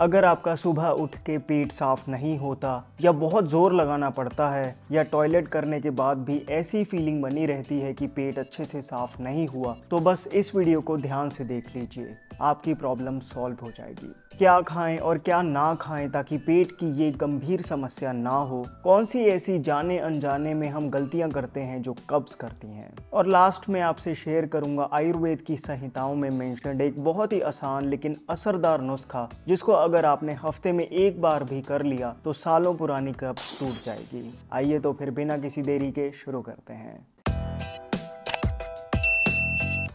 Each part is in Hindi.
अगर आपका सुबह उठ के पेट साफ़ नहीं होता या बहुत ज़ोर लगाना पड़ता है या टॉयलेट करने के बाद भी ऐसी फीलिंग बनी रहती है कि पेट अच्छे से साफ़ नहीं हुआ तो बस इस वीडियो को ध्यान से देख लीजिए। आपकी प्रॉब्लम सॉल्व हो जाएगी। क्या खाएँ और क्या ना खाएँ ताकि पेट की ये गंभीर समस्या ना हो। कौन सी ऐसी जाने अनजाने में हम गलतियाँ करते हैं जो कब्ज करती हैं? और लास्ट में आपसे शेयर करूँगा आयुर्वेद की संहिताओं में मेंशन एक बहुत ही आसान लेकिन असरदार नुस्खा, जिसको अगर आपने हफ़्ते में एक बार भी कर लिया तो सालों पुरानी कब्ज टूट जाएगी। आइए तो फिर बिना किसी देरी के शुरू करते हैं।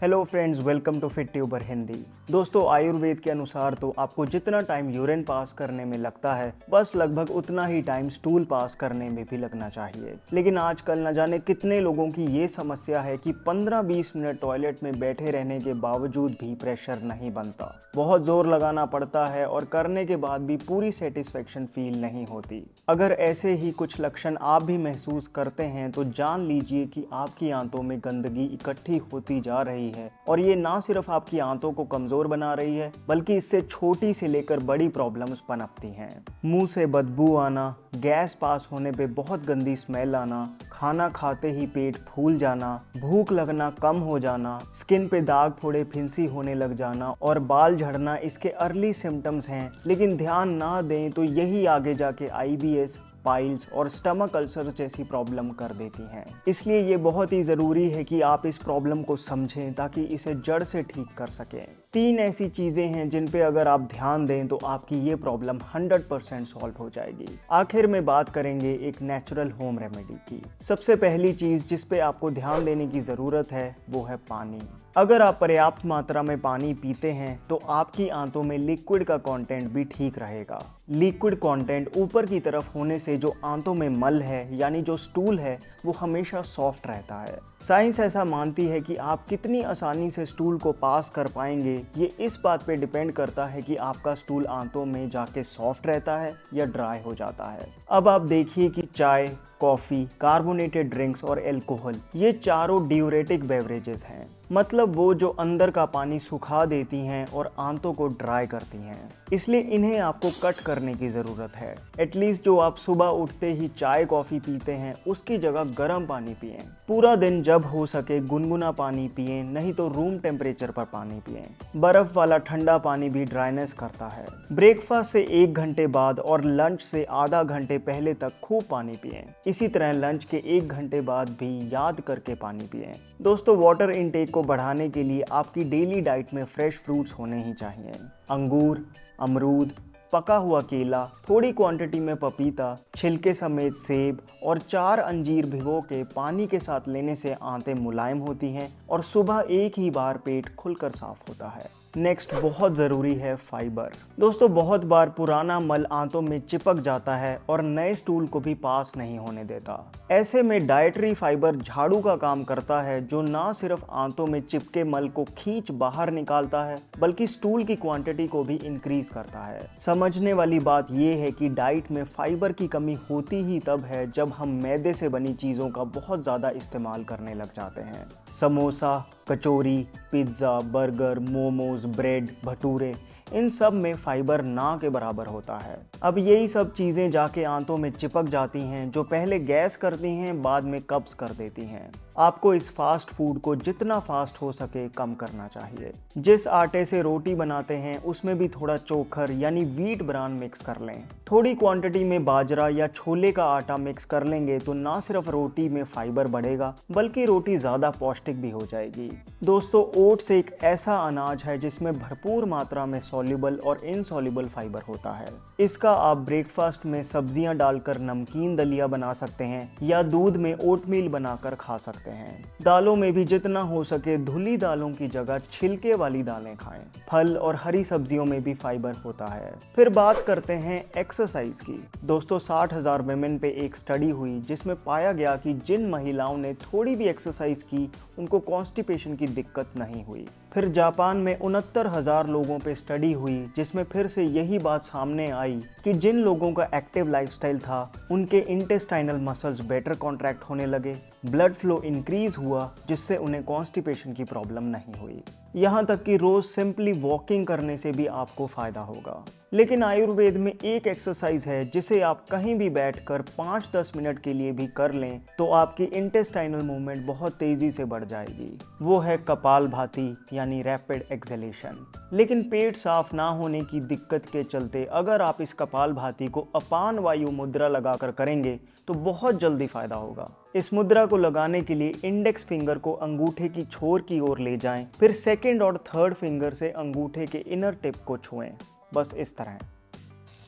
Hello friends welcome to fit tuber Hindi दोस्तों, आयुर्वेद के अनुसार तो आपको जितना टाइम यूरिन पास करने में लगता है, बस लगभग उतना ही टाइम स्टूल पास करने में भी लगना चाहिए। लेकिन आजकल न जाने कितने लोगों की ये समस्या है कि 15-20 मिनट टॉयलेट में बैठे रहने के बावजूद भी प्रेशर नहीं बनता। बहुत ज़ोर लगाना पड़ता है और करने के बाद भी पूरी सेटिस्फेक्शन फील नहीं होती। अगर ऐसे ही कुछ लक्षण आप भी महसूस करते हैं तो जान लीजिए कि आपकी आंतों में गंदगी इकट्ठी होती जा रही रही है और ये ना सिर्फ़ आपकी आंतों को कमज़ोर बना रही है, बल्कि इससे छोटी से लेकर बड़ी प्रॉब्लम्स पनपती हैं। मुँह से बदबू आना, गैस पास होने पे बहुत गंदी स्मेल आना, खाना खाते ही पेट फूल जाना, भूख लगना कम हो जाना स्किन पे दाग फोड़े फिंसी होने लग जाना और बाल झड़ना इसके अर्ली सिम्टम्स हैं। लेकिन ध्यान ना दें तो यही आगे जाके आईबीएस पाइल्स और स्टमक अल्सर जैसी प्रॉब्लम कर देती हैं। इसलिए ये बहुत ही ज़रूरी है कि आप इस प्रॉब्लम को समझें ताकि इसे जड़ से ठीक कर सकें। तीन ऐसी चीज़ें हैं जिन पे अगर आप ध्यान दें तो आपकी ये प्रॉब्लम 100 परसेंट सॉल्व हो जाएगी। आखिर में बात करेंगे एक नेचुरल होम रेमेडी की। सबसे पहली चीज़ जिस पे आपको ध्यान देने की ज़रूरत है, वो है पानी। अगर आप पर्याप्त मात्रा में पानी पीते हैं तो आपकी आंतों में लिक्विड का कंटेंट भी ठीक रहेगा। लिक्विड कंटेंट ऊपर की तरफ़ होने से जो आंतों में मल है, यानी जो स्टूल है, वो हमेशा सॉफ्ट रहता है। साइंस ऐसा मानती है कि आप कितनी आसानी से स्टूल को पास कर पाएँगे। ये इस बात पे डिपेंड करता है कि आपका स्टूल आंतों में जाके सॉफ्ट रहता है या ड्राई हो जाता है। अब आप देखिए कि चाय, कॉफ़ी, कार्बोनेटेड ड्रिंक्स और एल्कोहल ये चारों ड्यूरेटिक बेवरेजेस हैं। मतलब वो जो अंदर का पानी सुखा देती हैं और आंतों को ड्राई करती हैं। इसलिए इन्हें आपको कट करने की ज़रूरत है। एटलीस्ट जो आप सुबह उठते ही चाय कॉफ़ी पीते हैं, उसकी जगह गर्म पानी पिए। पूरा दिन जब हो सके गुनगुना पानी पिए, नहीं तो रूम टेम्परेचर पर पानी पिए। बर्फ़ वाला ठंडा पानी भी ड्राइनेस करता है। ब्रेकफास्ट से एक घंटे बाद और लंच से आधा घंटे पहले तक खूब पानी पिए। इसी तरह लंच के एक घंटे बाद भी याद करके पानी पिए। दोस्तों वाटर इनटेक को बढ़ाने के लिए आपकी डेली डाइट में फ्रेश फ्रूट्स होने ही चाहिए। अंगूर, अमरूद पका हुआ केला, थोड़ी क्वांटिटी में पपीता, छिलके समेत सेब और चार अंजीर भिगो के पानी के साथ लेने से आंतें मुलायम होती हैं और सुबह एक ही बार पेट खुलकर साफ़ होता है। नेक्स्ट बहुत ज़रूरी है फाइबर दोस्तों, बहुत बार पुराना मल आंतों में चिपक जाता है और नए स्टूल को भी पास नहीं होने देता। ऐसे में डाइटरी फाइबर झाड़ू का काम करता है, जो ना सिर्फ़ आंतों में चिपके मल को खींच बाहर निकालता है, बल्कि स्टूल की क्वांटिटी को भी इंक्रीज करता है। समझने वाली बात यह है कि डाइट में फाइबर की कमी होती ही तब है, जब हम मैदे से बनी चीज़ों का बहुत ज़्यादा इस्तेमाल करने लग जाते हैं। Samosa, kachori, pizza, burger, momos bread bhature इन सब में फाइबर ना के बराबर होता है। अब यही सब चीज़ें जाके आंतों में चिपक जाती हैं, जो पहले गैस करती हैं, बाद में कब्ज कर देती हैं। आपको इस फास्ट फ़ूड को जितना फास्ट हो सके कम करना चाहिए। जिस आटे से रोटी बनाते हैं, उसमें भी थोड़ा चोखर, यानी वीट ब्रान मिक्स कर लें। थोड़ी क्वांटिटी में बाजरा या छोले का आटा मिक्स कर लेंगे तो ना सिर्फ़ रोटी में फाइबर बढ़ेगा, बल्कि रोटी ज़्यादा पौष्टिक भी हो जाएगी। दोस्तों, ओट्स एक ऐसा अनाज है जिसमें भरपूर मात्रा में सॉल्युबल और इनसॉल्युबल फाइबर होता है। इसका आप ब्रेकफास्ट में सब्ज़ियाँ डालकर नमकीन दलिया बना सकते हैं या दूध में ओटमील बनाकर खा सकते हैं। दालों में भी जितना हो सके धुली दालों की जगह छिलके वाली दालें खाएँ। फल और हरी सब्जियों में भी फाइबर होता है। फिर बात करते हैं एक्सरसाइज की। दोस्तों, साठ हज़ार वेमेन पे एक स्टडी हुई जिसमें पाया गया कि जिन महिलाओं ने थोड़ी भी एक्सरसाइज की, उनको कॉन्स्टिपेशन की दिक्कत नहीं हुई। फिर जापान में उनहत्तर हज़ार लोगों पे स्टडी हुई, जिसमें फिर से यही बात सामने आई कि जिन लोगों का एक्टिव लाइफस्टाइल था, उनके इंटेस्टाइनल मसल्स बेटर कॉन्ट्रैक्ट होने लगे। ब्लड फ्लो इंक्रीज हुआ, जिससे उन्हें कॉन्स्टिपेशन की प्रॉब्लम नहीं हुई। यहाँ तक कि रोज सिंपली वॉकिंग करने से भी आपको फ़ायदा होगा। लेकिन आयुर्वेद में एक एक्सरसाइज है, जिसे आप कहीं भी बैठकर 5-10 मिनट के लिए भी कर लें तो आपकी इंटेस्टाइनल मूवमेंट बहुत तेज़ी से बढ़ जाएगी। वो है कपाल भाती यानी रैपिड एक्सेलेशन लेकिन पेट साफ़ ना होने की दिक्कत के चलते अगर आप इस कपाल भाती को अपान वायु मुद्रा लगाकर करेंगे तो बहुत जल्दी फ़ायदा होगा। इस मुद्रा को लगाने के लिए इंडेक्स फिंगर को अंगूठे की छोर की ओर ले जाएँ, फिर सेकेंड और थर्ड फिंगर से अंगूठे के इनर टिप को छुएँ। बस इस तरह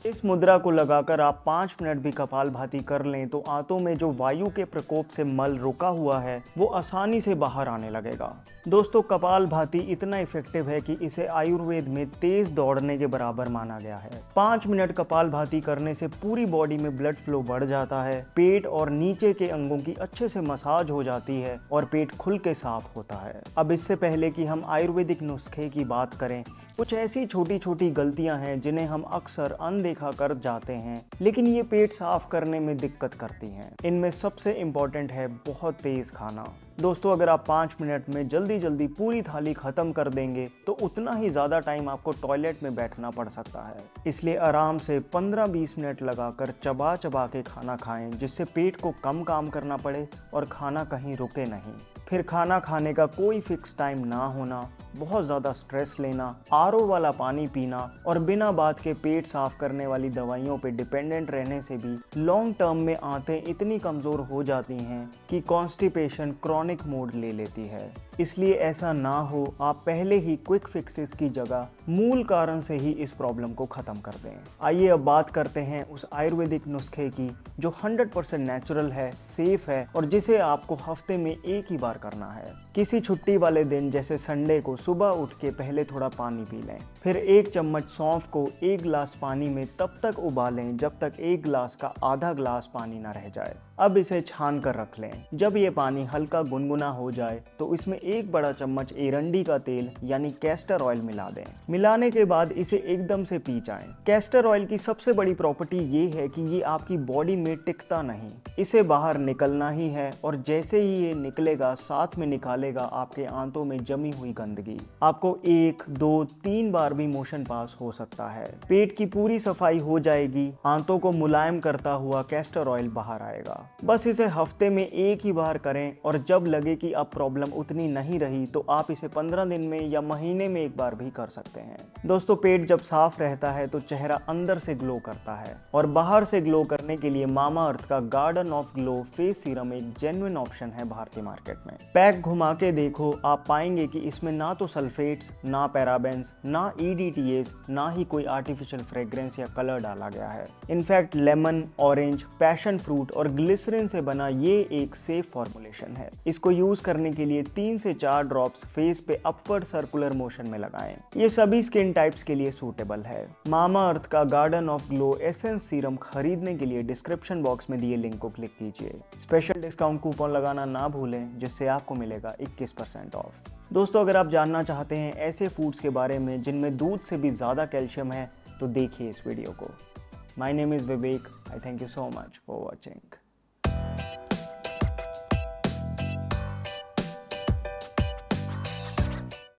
इस मुद्रा को लगाकर आप पाँच मिनट भी कपाल भाती कर लें तो आंतों में जो वायु के प्रकोप से मल रुका हुआ है वो आसानी से बाहर आने लगेगा। दोस्तों, कपाल भाती इतना इफ़ेक्टिव है कि इसे आयुर्वेद में तेज दौड़ने के बराबर माना गया है। पाँच मिनट कपाल भाती करने से पूरी बॉडी में ब्लड फ्लो बढ़ जाता है। पेट और नीचे के अंगों की अच्छे से मसाज हो जाती है और पेट खुल के साफ़ होता है। अब इससे पहले कि हम आयुर्वेदिक नुस्खे की बात करें, कुछ ऐसी छोटी छोटी गलतियाँ हैं जिन्हें हम अक्सर अनदेखा कर जाते हैं, लेकिन ये पेट साफ़ करने में दिक्कत करती हैं। इनमें सबसे इम्पोर्टेंट है बहुत तेज खाना। दोस्तों, अगर आप पाँच मिनट में जल्दी जल्दी पूरी थाली ख़त्म कर देंगे तो उतना ही ज़्यादा टाइम आपको टॉयलेट में बैठना पड़ सकता है। इसलिए आराम से 15-20 मिनट लगाकर चबा चबा के खाना खाएँ, जिससे पेट को कम काम करना पड़े और खाना कहीं रुके नहीं। फिर खाना खाने का कोई फिक्स टाइम ना होना, बहुत ज़्यादा स्ट्रेस लेना, आरओ वाला पानी पीना और बिना बात के पेट साफ़ करने वाली दवाइयों पे डिपेंडेंट रहने से भी लॉन्ग टर्म में आंतें इतनी कमज़ोर हो जाती हैं कि कॉन्स्टिपेशन क्रॉनिक मोड ले लेती है। इसलिए ऐसा ना हो, आप पहले ही क्विक फिक्सेस की जगह मूल कारण से ही इस प्रॉब्लम को ख़त्म कर दें। आइए अब बात करते हैं उस आयुर्वेदिक नुस्खे की, जो 100% नेचुरल है सेफ़ है, और जिसे आपको हफ़्ते में एक ही बार करना है। किसी छुट्टी वाले दिन जैसे संडे को सुबह उठ के पहले थोड़ा पानी पी लें। फिर एक चम्मच सौंफ को एक गिलास पानी में तब तक उबालें, जब तक एक गिलास का आधा गिलास पानी ना रह जाए। अब इसे छान कर रख लें। जब ये पानी हल्का गुनगुना हो जाए तो इसमें एक बड़ा चम्मच एरंडी का तेल, यानी कैस्टर ऑयल मिला दें। मिलाने के बाद इसे एकदम से पी जाएँ। कैस्टर ऑयल की सबसे बड़ी प्रॉपर्टी ये है कि ये आपकी बॉडी में टिकता नहीं। इसे बाहर निकलना ही है, और जैसे ही ये निकलेगा, साथ में निकालेगा आपके आंतों में जमी हुई गंदगी। आपको एक, दो, तीन बार भी मोशन पास हो सकता है। पेट की पूरी सफ़ाई हो जाएगी। आंतों को मुलायम करता हुआ कैस्टर ऑयल बाहर आएगा। बस इसे हफ़्ते में एक ही बार करें, और जब लगे कि अब प्रॉब्लम उतनी नहीं रही तो आप इसे पंद्रह दिन में या महीने में एक बार भी कर सकते हैं। दोस्तों, पेट जब साफ़ रहता है तो चेहरा अंदर से ग्लो करता है। और बाहर से ग्लो करने के लिए मामा अर्थ का garden of glow face serum एक जेन्युइन ऑप्शन है भारतीय मार्केट में। पैक घुमा के देखो, आप पाएँगे कि इसमें ना तो सल्फेट्स, ना पैराबेंस, ना ईडीटीएस ना ही कोई आर्टिफिशियल फ्रेग्रेंस या कलर डाला गया है। In fact lemon orange passion fruit और ग्लिसरिन से बना ये एक सेफ़ फॉर्मुलेशन है। इसको यूज़ करने के लिए तीन से चार ड्रॉप्स फेस पे अपवर्ड सर्कुलर मोशन में लगाएँ। ये सभी स्किन टाइप्स के लिए सूटेबल है। मामा अर्थ का garden of glow essence serum खरीदने के लिए डिस्क्रिप्शन बॉक्स में दिए लिंक को क्लिक कीजिए। स्पेशल डिस्काउंट कूपन लगाना ना भूलें, जिससे आपको मिलेगा 21 परसेंट ऑफ़ दोस्तों, अगर आप जानना चाहते हैं ऐसे फूड्स के बारे में जिनमें दूध से भी ज़्यादा कैल्शियम है तो देखिए इस वीडियो को। My name is Vivek I thank you so much for watching